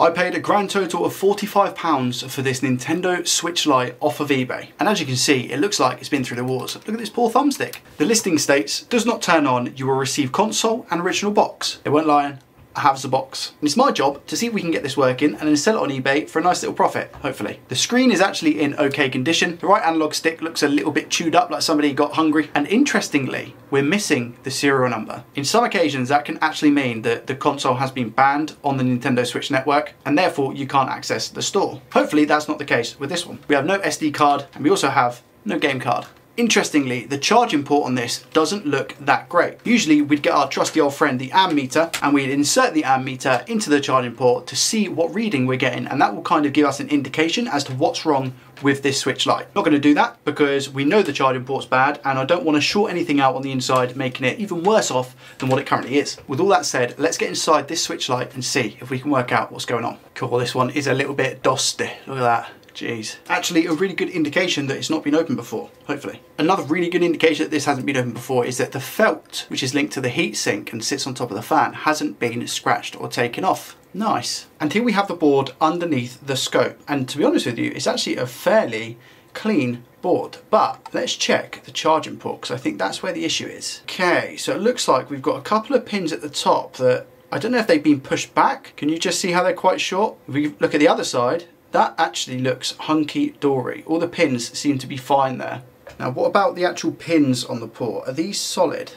I paid a grand total of £45 for this Nintendo Switch Lite off of eBay. And as you can see, it looks like it's been through the wars. Look at this poor thumbstick. The listing states, does not turn on, you will receive console and original box. It won't lie, have the box. And it's my job to see if we can get this working and then sell it on eBay for a nice little profit, hopefully. The screen is actually in okay condition. The right analog stick looks a little bit chewed up like somebody got hungry. And interestingly, we're missing the serial number. In some occasions, that can actually mean that the console has been banned on the Nintendo Switch network and therefore you can't access the store. Hopefully that's not the case with this one. We have no SD card and we also have no game card. Interestingly, the charging port on this doesn't look that great. Usually we'd get our trusty old friend, the ammeter, and we'd insert the ammeter into the charging port to see what reading we're getting, and that will kind of give us an indication as to what's wrong with this switch Lite. Not gonna do that because we know the charging port's bad and I don't wanna short anything out on the inside, making it even worse off than what it currently is. With all that said, let's get inside this switch Lite and see if we can work out what's going on. Cool, this one is a little bit dusty. Look at that. Jeez. Actually, a really good indication that it's not been opened before, hopefully. Another really good indication that this hasn't been opened before is that the felt, which is linked to the heatsink and sits on top of the fan, hasn't been scratched or taken off. Nice. And here we have the board underneath the scope. And to be honest with you, it's actually a fairly clean board. But let's check the charging port because I think that's where the issue is. Okay, so it looks like we've got a couple of pins at the top that I don't know if they've been pushed back. Can you just see how they're quite short? If we look at the other side, that actually looks hunky-dory. All the pins seem to be fine there. Now what about the actual pins on the port? Are these solid?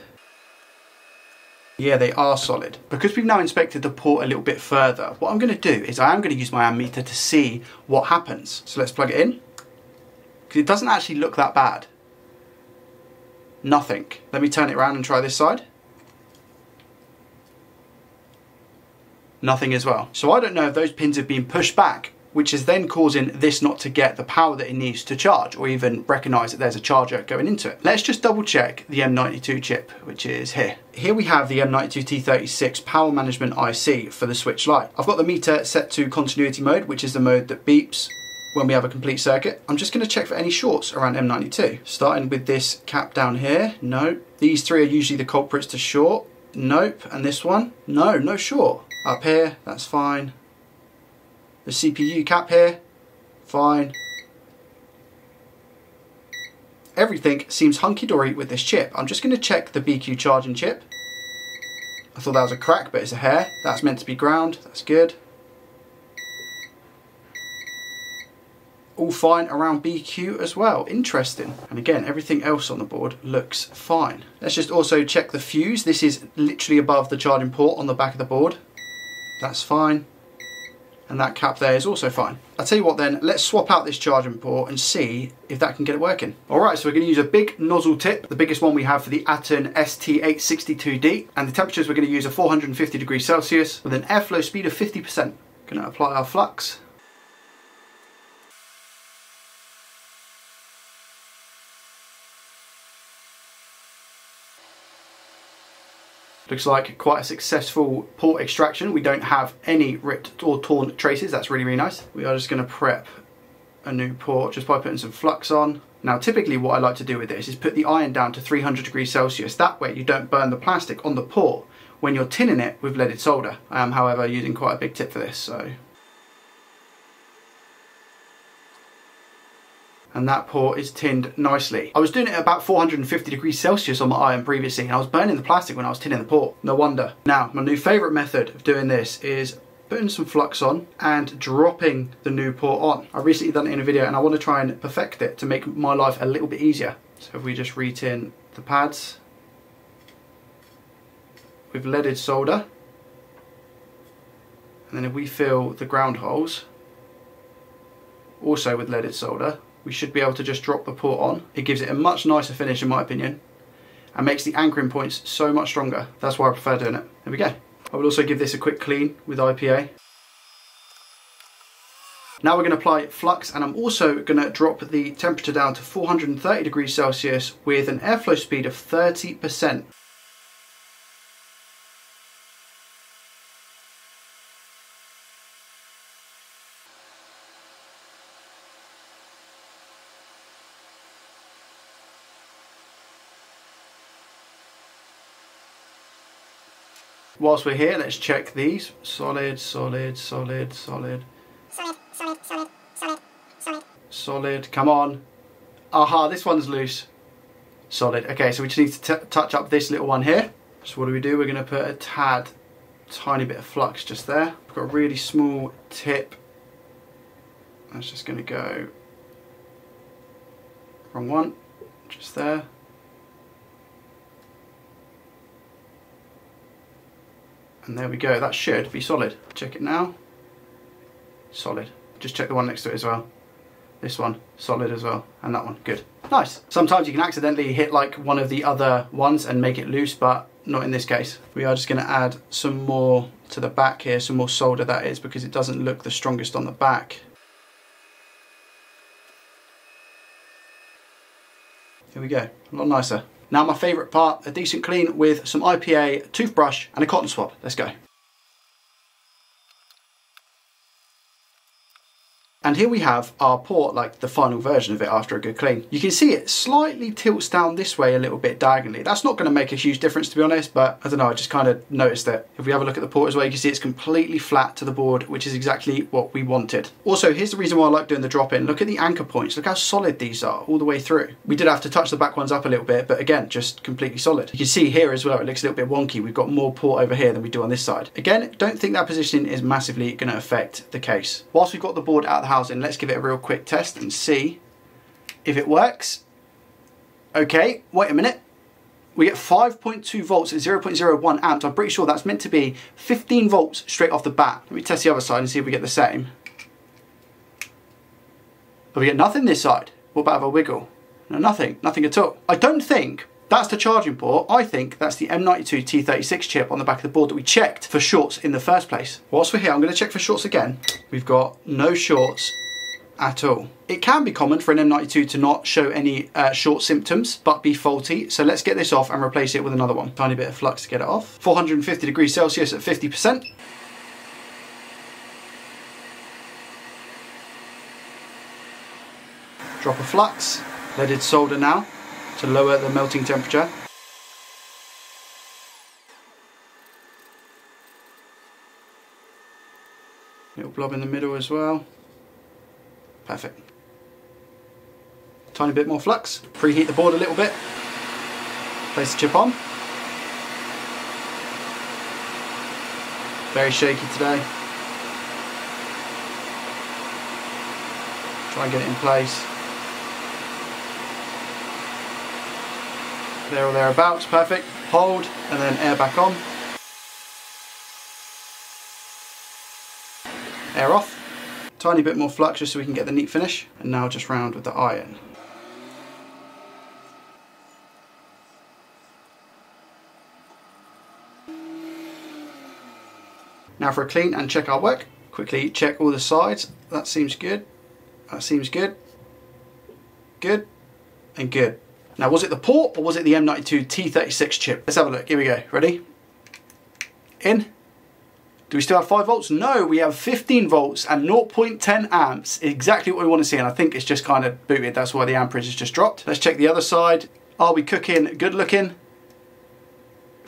Yeah, they are solid. Because we've now inspected the port a little bit further, what I'm going to do is I am going to use my ammeter to see what happens. So let's plug it in. Because it doesn't actually look that bad. Nothing. Let me turn it around and try this side. Nothing as well. So I don't know if those pins have been pushed back which is then causing this not to get the power that it needs to charge or even recognize that there's a charger going into it. Let's just double check the M92 chip, which is here. Here we have the M92T36 power management IC for the Switch Lite. I've got the meter set to continuity mode, which is the mode that beeps when we have a complete circuit. I'm just going to check for any shorts around M92. Starting with this cap down here, no. These three are usually the culprits to short, nope. And this one, no, no short. Up here, that's fine the CPU cap here, fine. Everything seems hunky-dory with this chip. I'm just going to check the BQ charging chip. I thought that was a crack, but it's a hair. That's meant to be ground. That's good. All fine around BQ as well. Interesting. And again, everything else on the board looks fine. Let's just also check the fuse. This is literally above the charging port on the back of the board. That's fine and that cap there is also fine. I'll tell you what then, let's swap out this charging port and see if that can get it working. Alright, so we're going to use a big nozzle tip, the biggest one we have for the Atten ST862D, and the temperatures we're to use are 450 degrees Celsius with an airflow speed of 50%. Going to apply our flux. Looks like quite a successful port extraction. We don't have any ripped or torn traces. That's really, really nice. We are just going to prep a new port just by putting some flux on. Now typically what I like to do with this is put the iron down to 300 degrees Celsius. That way you don't burn the plastic on the port when you're tinning it with leaded solder. I am however using quite a big tip for this so and that port is tinned nicely. I was doing it at about 450 degrees Celsius on my iron previously and I was burning the plastic when I was tinning the port. No wonder. Now, my new favourite method of doing this is putting some flux on and dropping the new port on. I recently done it in a video and I want to try and perfect it to make my life a little bit easier. So if we just retin the pads with leaded solder and then if we fill the ground holes also with leaded solder we should be able to just drop the port on. It gives it a much nicer finish in my opinion and makes the anchoring points so much stronger. That's why I prefer doing it. There we go. I will also give this a quick clean with IPA. Now we're going to apply flux and I'm also going to drop the temperature down to 430 degrees Celsius with an airflow speed of 30%. Whilst we're here, let's check these. Solid, solid, solid, solid. Solid, solid, solid, solid, solid. Come on. Aha, this one's loose. Solid. Okay, so we just need to touch up this little one here. So what do we do? We're going to put a tad, tiny bit of flux just there. We've got a really small tip. That's just going to go, wrong one, just there. And there we go, that should be solid. Check it now. Solid. Just check the one next to it as well. This one, solid as well. And that one, good. Nice. Sometimes you can accidentally hit like one of the other ones and make it loose, but not in this case. We are just gonna add some more to the back here, some more solder that is, because it doesn't look the strongest on the back. Here we go, a lot nicer. Now my favourite part, a decent clean with some IPA, toothbrush and a cotton swab. Let's go. And here we have our port, like the final version of it after a good clean. You can see it slightly tilts down this way a little bit diagonally. That's not going to make a huge difference to be honest, but I don't know, I just kind of noticed it. If we have a look at the port as well, you can see it's completely flat to the board, which is exactly what we wanted. Also, here's the reason why I like doing the drop in. Look at the anchor points. Look how solid these are all the way through. We did have to touch the back ones up a little bit, but again, just completely solid. You can see here as well, it looks a little bit wonky. We've got more port over here than we do on this side. Again, don't think that positioning is massively going to affect the case. Whilst we've got the board out the housing, let's give it a real quick test and see if it works. Okay, wait a minute. We get 5.2 volts at 0.01 amps. I'm pretty sure that's meant to be 15 volts straight off the bat. Let me test the other side and see if we get the same. But we get nothing this side. What about a wiggle? No, nothing. Nothing at all. I don't think that's the charging port. I think that's the M92 T36 chip on the back of the board that we checked for shorts in the first place. Whilst we're here, I'm going to check for shorts again. We've got no shorts at all. It can be common for an M92 to not show any uh, short symptoms, but be faulty. So let's get this off and replace it with another one. Tiny bit of flux to get it off. 450 degrees Celsius at 50%. Drop of flux, leaded solder now to lower the melting temperature. Little blob in the middle as well. Perfect. Tiny bit more flux. Preheat the board a little bit. Place the chip on. Very shaky today. Try and get it in place. There or thereabouts, perfect. Hold and then air back on. Air off. Tiny bit more flux just so we can get the neat finish. And now just round with the iron. Now for a clean and check our work. Quickly check all the sides. That seems good. That seems good. Good. And good. Now was it the port or was it the M92 T36 chip? Let's have a look. Here we go. Ready? In. Do we still have 5 volts? No, we have 15 volts and 0.10 amps. Exactly what we want to see, and I think it's just kind of booted. That's why the amperage has just dropped. Let's check the other side. Are we cooking good looking?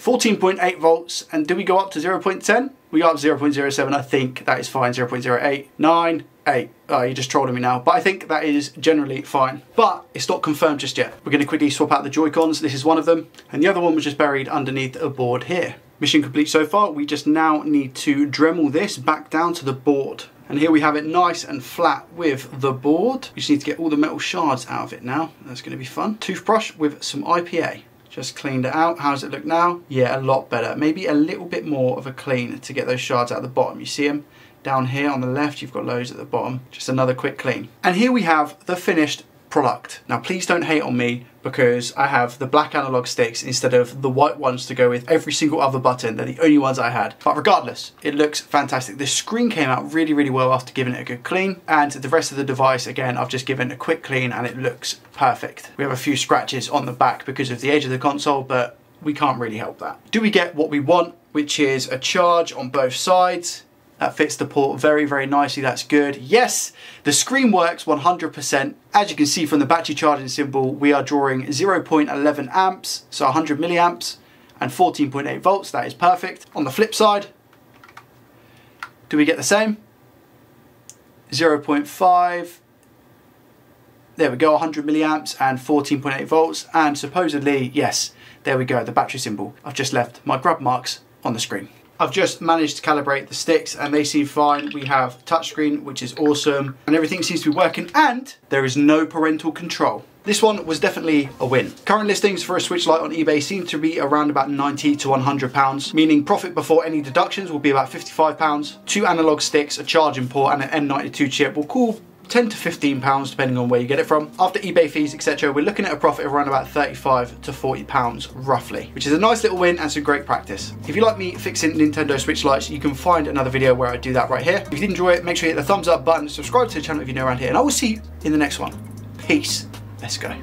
14.8 volts, and do we go up to 0.10? We got up 0.07, I think that is fine, 0.08, 9, 8. Oh, you're just trolling me now. But I think that is generally fine. But it's not confirmed just yet. We're going to quickly swap out the Joy-Cons. This is one of them. And the other one was just buried underneath a board here. Mission complete so far. We just now need to Dremel this back down to the board. And here we have it nice and flat with the board. We just need to get all the metal shards out of it now. That's going to be fun. Toothbrush with some IPA. Just cleaned it out. How does it look now? Yeah, a lot better. Maybe a little bit more of a clean to get those shards out the bottom. You see them? Down here on the left, you've got loads at the bottom. Just another quick clean. And here we have the finished product. Now please don't hate on me because I have the black analog sticks instead of the white ones to go with every single other button. They're the only ones I had. But regardless, it looks fantastic. The screen came out really, really well after giving it a good clean. And the rest of the device, again, I've just given a quick clean and it looks perfect. We have a few scratches on the back because of the age of the console, but we can't really help that. Do we get what we want, which is a charge on both sides? That fits the port very, very nicely. That's good. Yes, the screen works 100%. As you can see from the battery charging symbol, we are drawing 0.11 amps, so 100 milliamps. and 14.8 volts. That is perfect. On the flip side, do we get the same? 0.5, there we go, 100 milliamps and 14.8 volts. And supposedly, yes, there we go, the battery symbol. I've just left my grub marks on the screen. I've just managed to calibrate the sticks and they seem fine. We have touchscreen, which is awesome, and everything seems to be working, and there is no parental control. This one was definitely a win. Current listings for a Switch Lite on eBay seem to be around about 90 to 100 pounds, meaning profit before any deductions will be about 55 pounds. Two analog sticks, a charging port, and an M92 chip will cool 10 to 15 pounds depending on where you get it from. After eBay fees, etc., we're looking at a profit of around about 35 to 40 pounds roughly, which is a nice little win and some great practice. If you like me fixing Nintendo Switch Lites, you can find another video where I do that right here. If you did enjoy it, make sure you hit the thumbs up button, subscribe to the channel if you're new around here, and I will see you in the next one. Peace. Let's go.